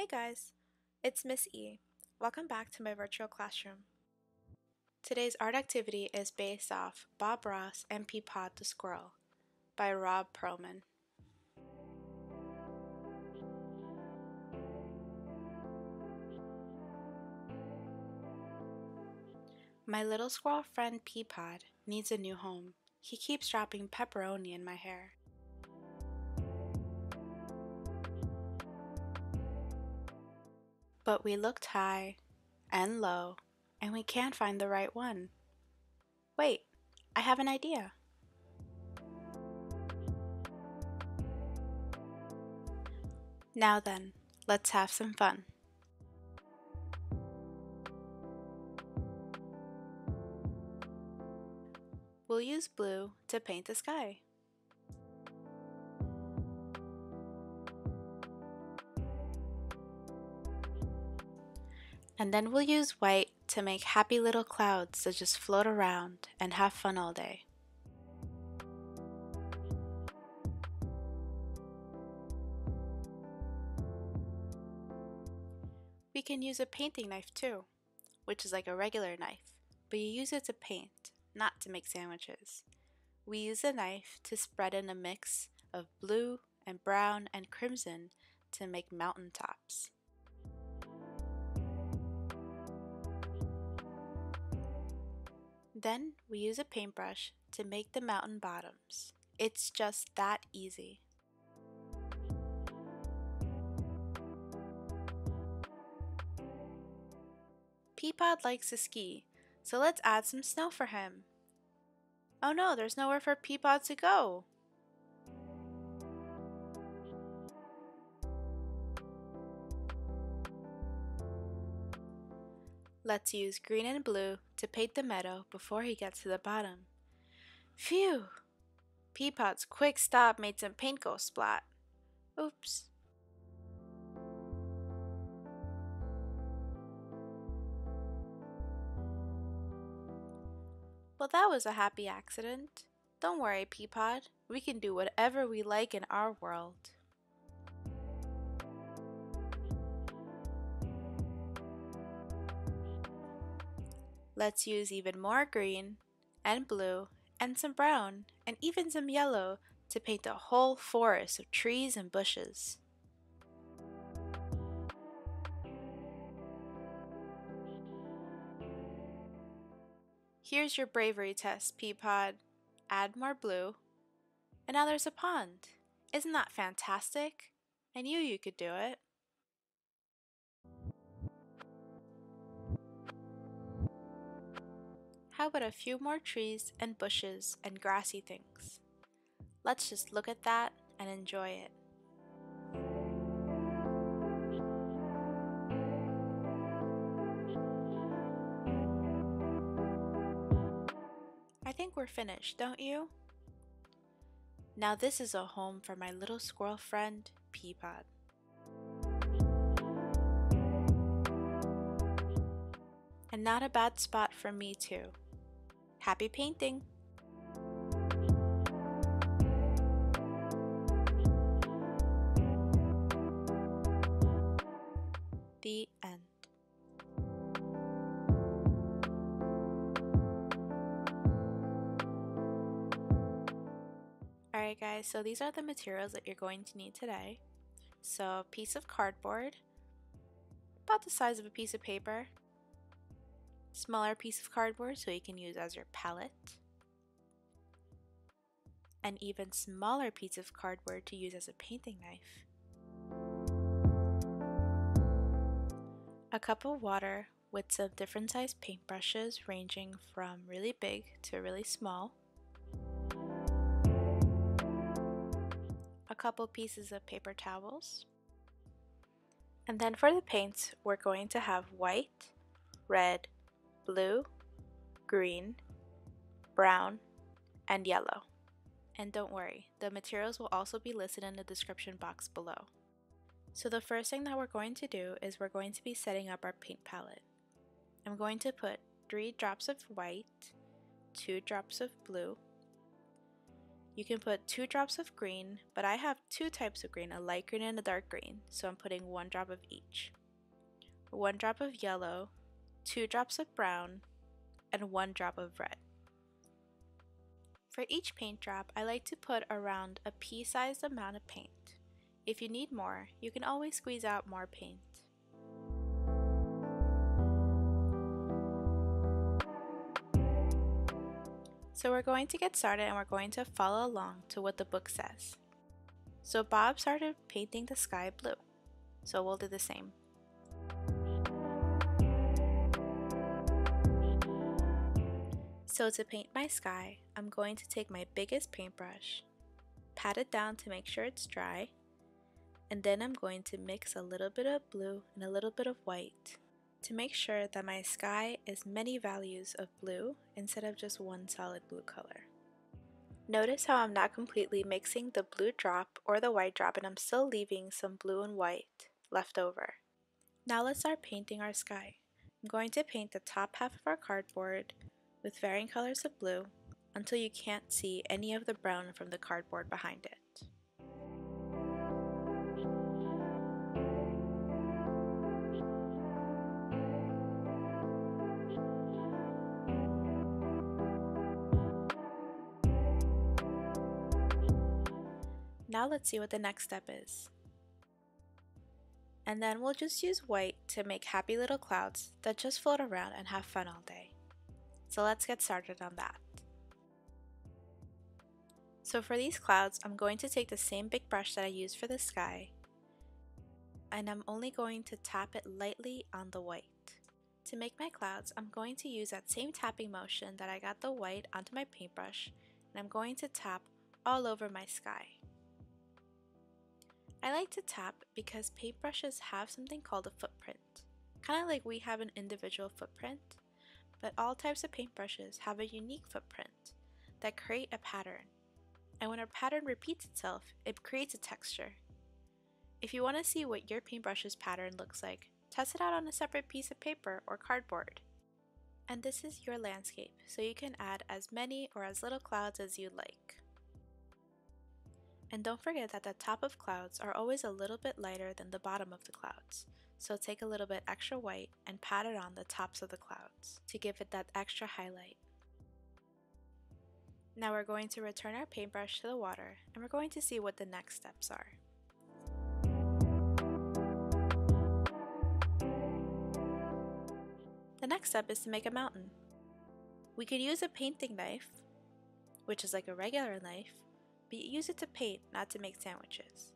Hey guys, it's Miss E. Welcome back to my virtual classroom. Today's art activity is based off Bob Ross and Peapod the Squirrel by Robb Pearlman. My little squirrel friend Peapod needs a new home. He keeps dropping pepperoni in my hair. But we looked high and low and we can't find the right one. Wait, I have an idea. Now then, let's have some fun. We'll use blue to paint the sky. And then we'll use white to make happy little clouds that just float around and have fun all day. We can use a painting knife too, which is like a regular knife, but you use it to paint, not to make sandwiches. We use a knife to spread in a mix of blue and brown and crimson to make mountain tops. Then we use a paintbrush to make the mountain bottoms. It's just that easy. Peapod likes to ski, so let's add some snow for him. Oh no, there's nowhere for Peapod to go. Let's use green and blue to paint the meadow before he gets to the bottom. Phew! Peapod's quick stop made some paint go splat. Oops. Well, that was a happy accident. Don't worry, Peapod. We can do whatever we like in our world. Let's use even more green and blue and some brown and even some yellow to paint a whole forest of trees and bushes. Here's your bravery test, Peapod. Add more blue. And now there's a pond. Isn't that fantastic? I knew you could do it. How about a few more trees and bushes and grassy things? Let's just look at that and enjoy it. I think we're finished, don't you? Now this is a home for my little squirrel friend, Peapod. And not a bad spot for me too. Happy painting! The end. Alright guys, so these are the materials that you're going to need today. So a piece of cardboard, about the size of a piece of paper, smaller piece of cardboard so you can use as your palette, an even smaller piece of cardboard to use as a painting knife, a cup of water with some different size paintbrushes ranging from really big to really small, a couple pieces of paper towels, and then for the paints we're going to have white, red, blue, green, brown, and yellow. And don't worry, the materials will also be listed in the description box below. So the first thing that we're going to do is we're going to be setting up our paint palette. I'm going to put 3 drops of white, 2 drops of blue, you can put two drops of green, but I have two types of green, a light green and a dark green, so I'm putting one drop of each. One drop of yellow, two drops of brown, and one drop of red. For each paint drop, I like to put around a pea-sized amount of paint. If you need more, you can always squeeze out more paint. So we're going to get started and we're going to follow along to what the book says. So Bob started painting the sky blue. So we'll do the same. So to paint my sky, I'm going to take my biggest paintbrush, pat it down to make sure it's dry, and then I'm going to mix a little bit of blue and a little bit of white to make sure that my sky is many values of blue instead of just one solid blue color. Notice how I'm not completely mixing the blue drop or the white drop and I'm still leaving some blue and white left over. Now let's start painting our sky. I'm going to paint the top half of our cardboard with varying colors of blue until you can't see any of the brown from the cardboard behind it. Now let's see what the next step is. And then we'll just use white to make happy little clouds that just float around and have fun all day. So let's get started on that. So for these clouds, I'm going to take the same big brush that I used for the sky, and I'm only going to tap it lightly on the white. To make my clouds, I'm going to use that same tapping motion that I got the white onto my paintbrush, and I'm going to tap all over my sky. I like to tap because paintbrushes have something called a footprint, kind of like we have an individual footprint, but all types of paintbrushes have a unique footprint that create a pattern. And when a pattern repeats itself, it creates a texture. If you want to see what your paintbrush's pattern looks like, test it out on a separate piece of paper or cardboard. And this is your landscape, so you can add as many or as little clouds as you like. And don't forget that the top of clouds are always a little bit lighter than the bottom of the clouds. So take a little bit extra white and pat it on the tops of the clouds to give it that extra highlight. Now we're going to return our paintbrush to the water and we're going to see what the next steps are. The next step is to make a mountain. We could use a painting knife, which is like a regular knife, but you use it to paint, not to make sandwiches.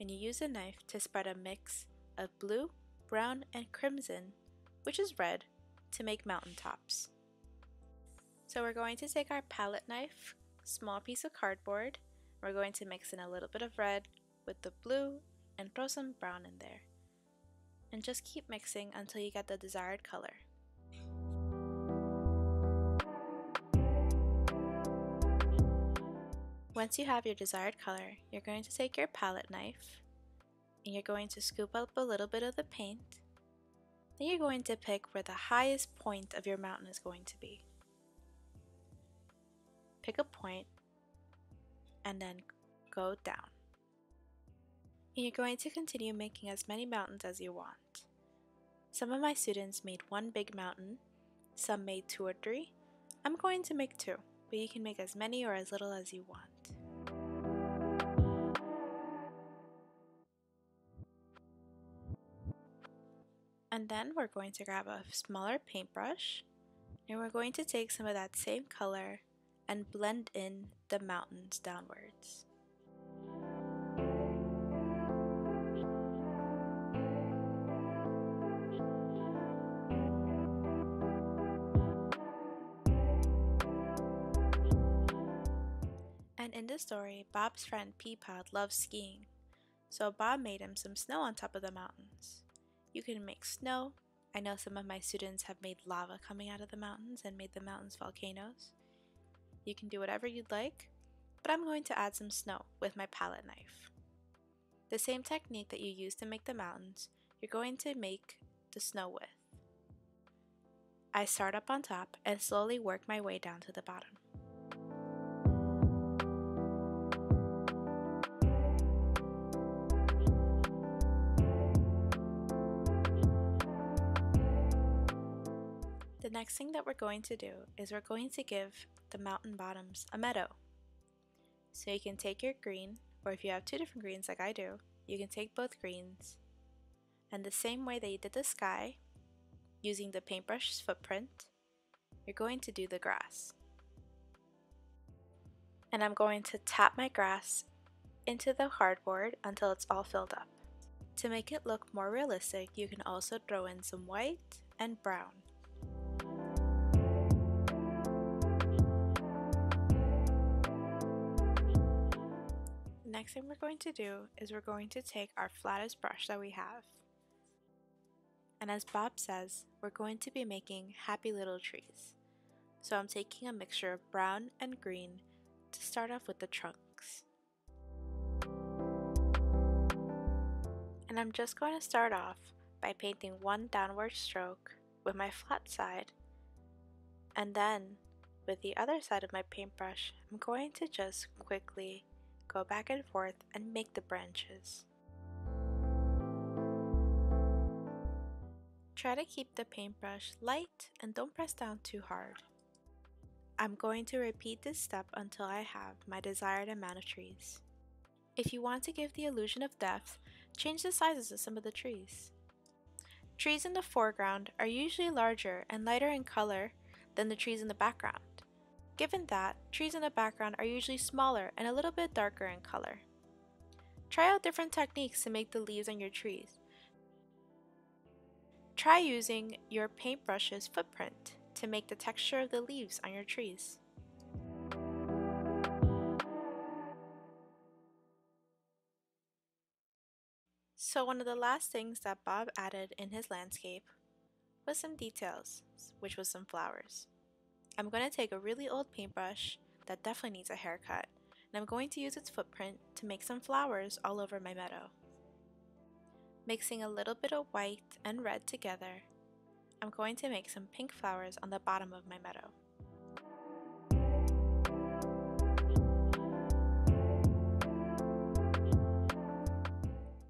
And you use a knife to spread a mix of blue, brown, and crimson, which is red, to make mountain tops. So we're going to take our palette knife, small piece of cardboard, we're going to mix in a little bit of red with the blue and throw some brown in there. And just keep mixing until you get the desired color. Once you have your desired color, you're going to take your palette knife and you're going to scoop up a little bit of the paint. Then you're going to pick where the highest point of your mountain is going to be. Pick a point and then go down. And you're going to continue making as many mountains as you want. Some of my students made one big mountain, some made two or three. I'm going to make two, but you can make as many or as little as you want. Then we're going to grab a smaller paintbrush and we're going to take some of that same color and blend in the mountains downwards. And in the story, Bob's friend Peapod loves skiing, so Bob made him some snow on top of the mountains. You can make snow. I know some of my students have made lava coming out of the mountains and made the mountains volcanoes. You can do whatever you'd like, but I'm going to add some snow with my palette knife. The same technique that you use to make the mountains, you're going to make the snow with. I start up on top and slowly work my way down to the bottom. Next thing that we're going to do is we're going to give the mountain bottoms a meadow. So you can take your green, or if you have two different greens like I do, you can take both greens. And the same way that you did the sky, using the paintbrush's footprint, you're going to do the grass. And I'm going to tap my grass into the hardboard until it's all filled up. To make it look more realistic, you can also throw in some white and brown. Next thing we're going to do is we're going to take our flattest brush that we have. And as Bob says, we're going to be making happy little trees. So I'm taking a mixture of brown and green to start off with the trunks. And I'm just going to start off by painting one downward stroke with my flat side. And then with the other side of my paintbrush, I'm going to just quickly go back and forth and make the branches. Try to keep the paintbrush light and don't press down too hard. I'm going to repeat this step until I have my desired amount of trees. If you want to give the illusion of depth, change the sizes of some of the trees. Trees in the foreground are usually larger and lighter in color than the trees in the background. Given that, trees in the background are usually smaller and a little bit darker in color. Try out different techniques to make the leaves on your trees. Try using your paintbrush's footprint to make the texture of the leaves on your trees. So one of the last things that Bob added in his landscape was some details, which was some flowers. I'm going to take a really old paintbrush that definitely needs a haircut, and I'm going to use its footprint to make some flowers all over my meadow. Mixing a little bit of white and red together, I'm going to make some pink flowers on the bottom of my meadow.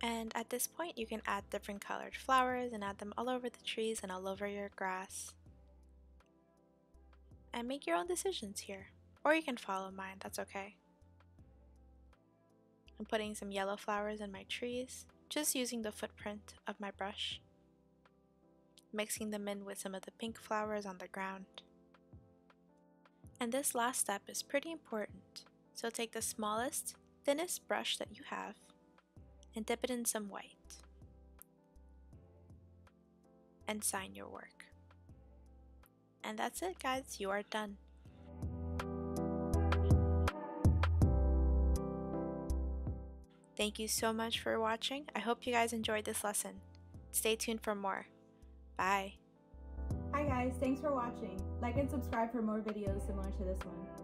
And at this point you can add different colored flowers and add them all over the trees and all over your grass and make your own decisions here. Or you can follow mine, that's okay. I'm putting some yellow flowers in my trees, just using the footprint of my brush. Mixing them in with some of the pink flowers on the ground. And this last step is pretty important, so take the smallest, thinnest brush that you have and dip it in some white. And sign your work. And that's it guys, you are done. Thank you so much for watching. I hope you guys enjoyed this lesson. Stay tuned for more. Bye. Hi guys, thanks for watching. Like and subscribe for more videos similar to this one.